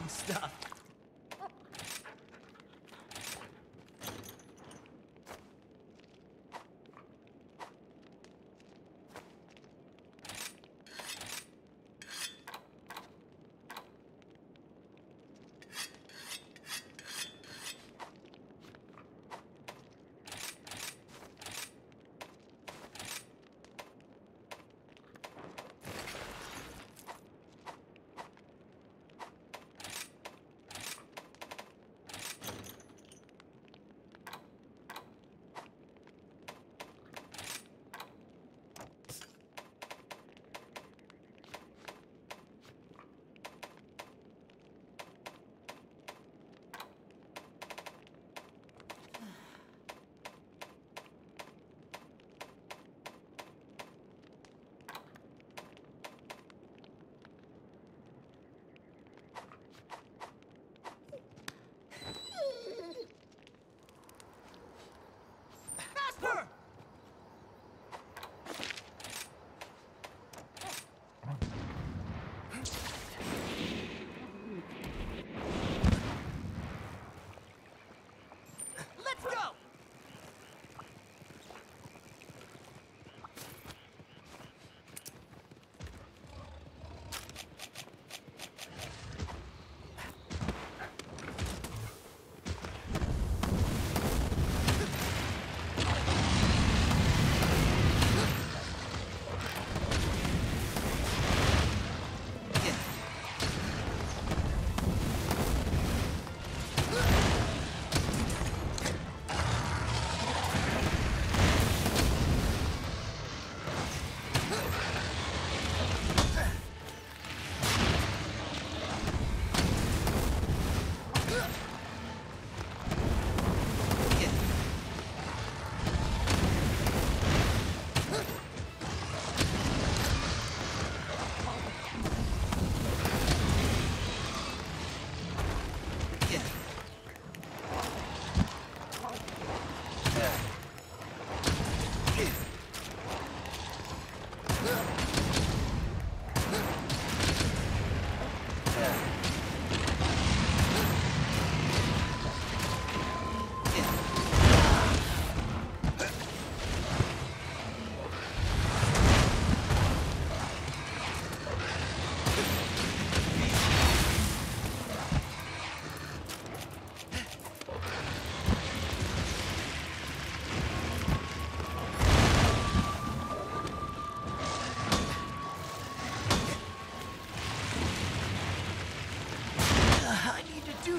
wrong stuff.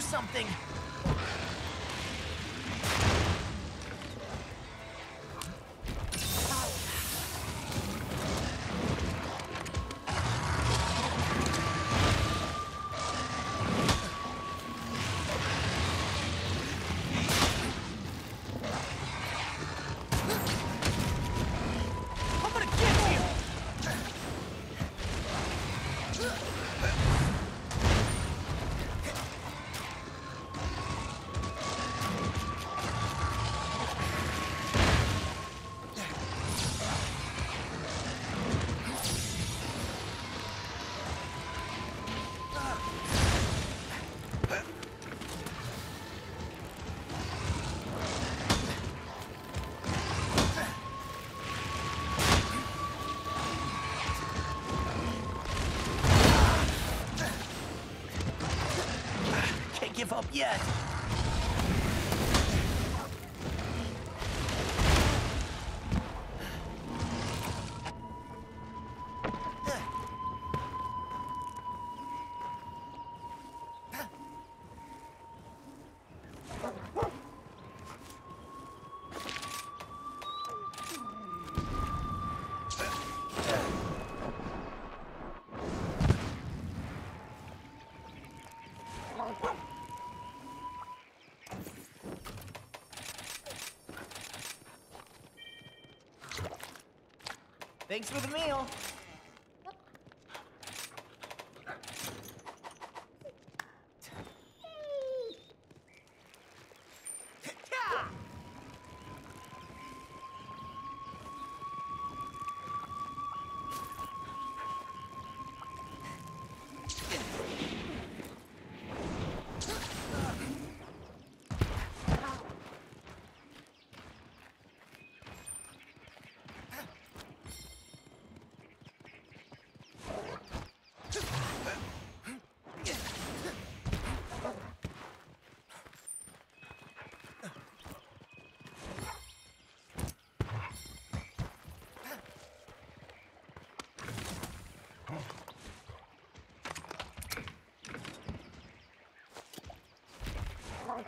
Something. Give up yet. Thanks for the meal.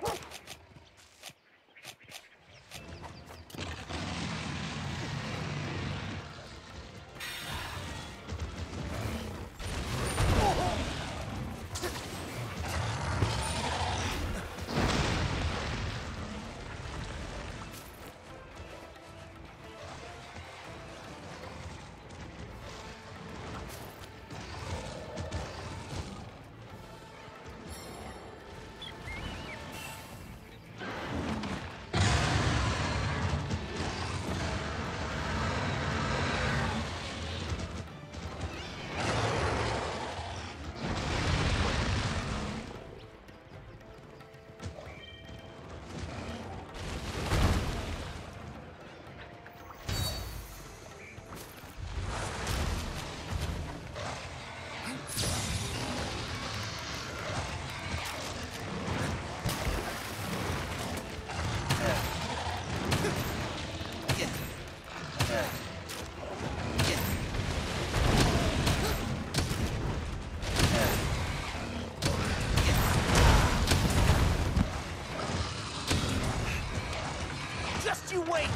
Just you wait!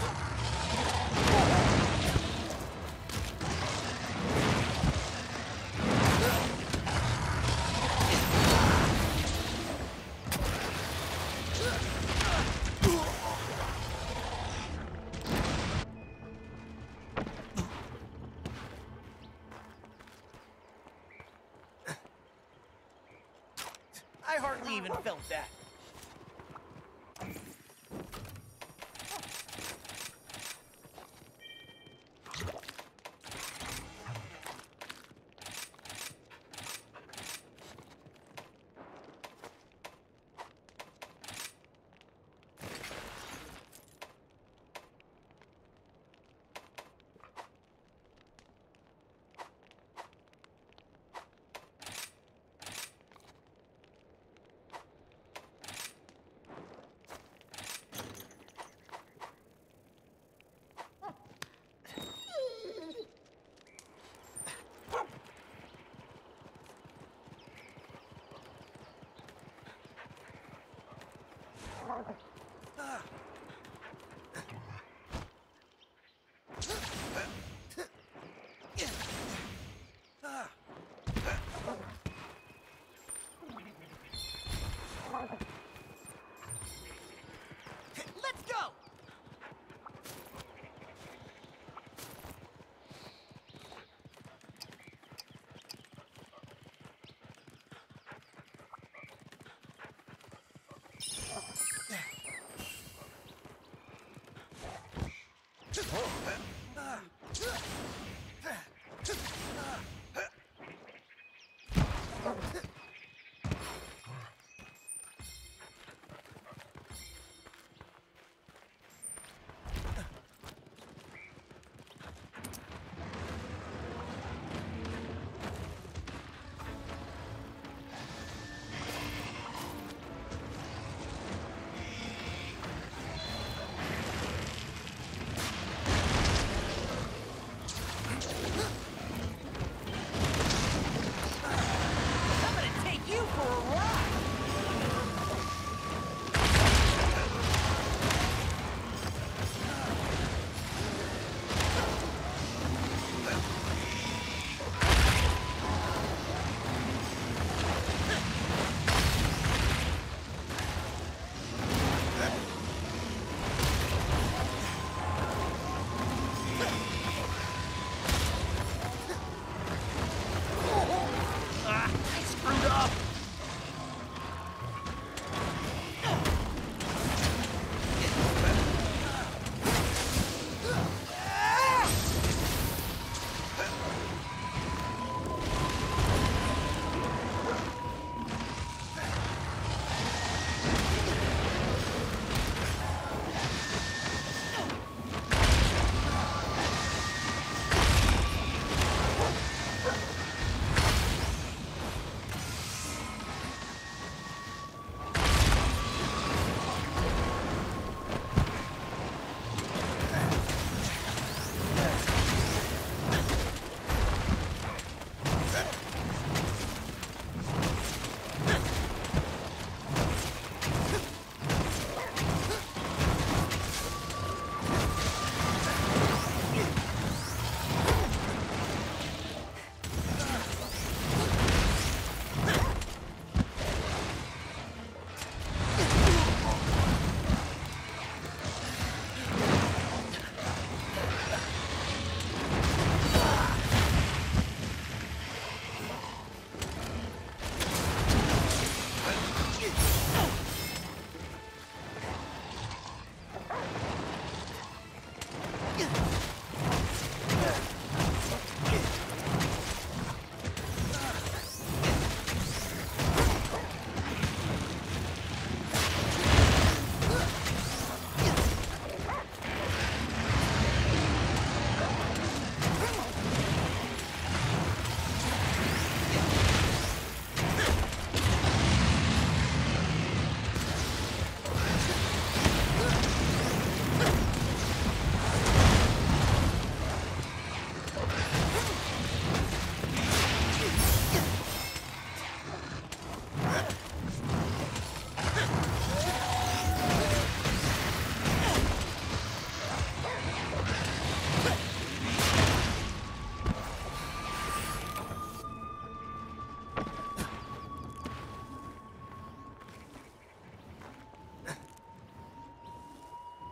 I hardly even felt that. Let's Oh!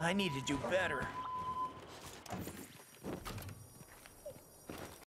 I need to do better.